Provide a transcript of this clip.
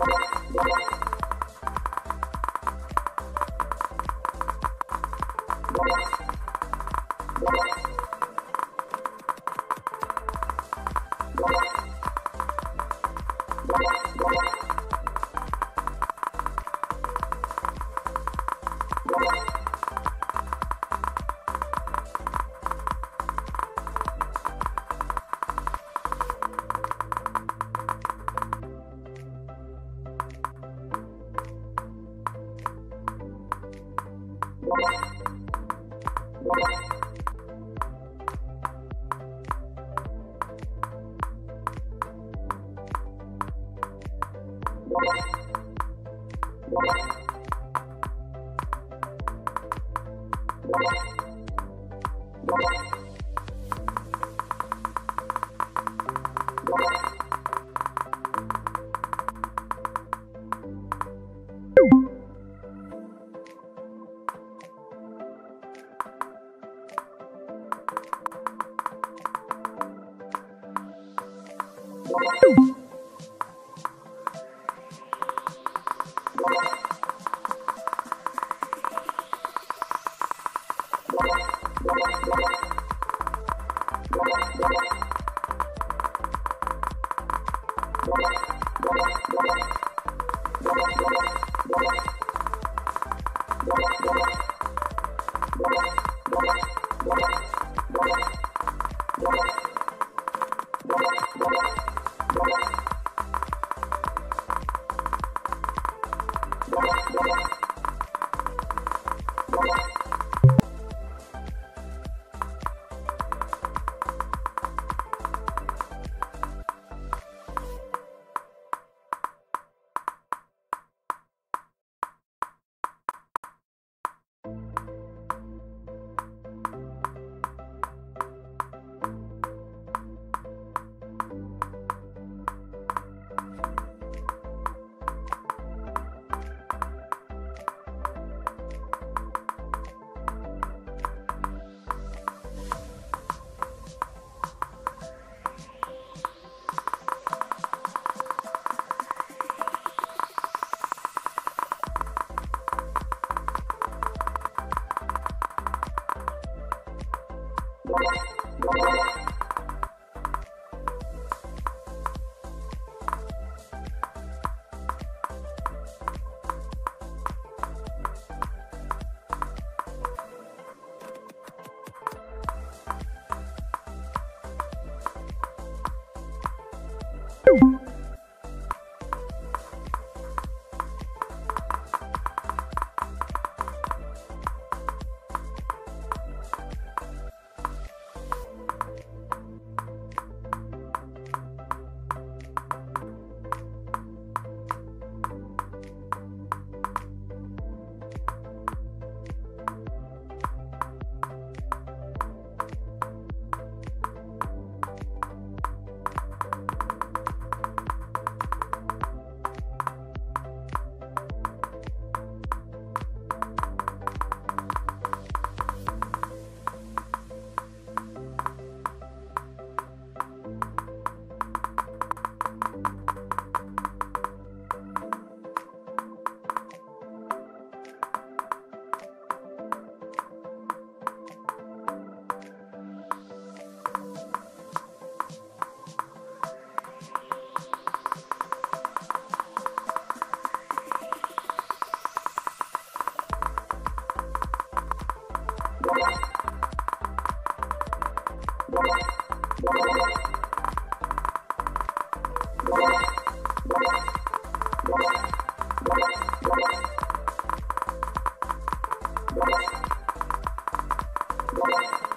What? What? Bye. Thank you. You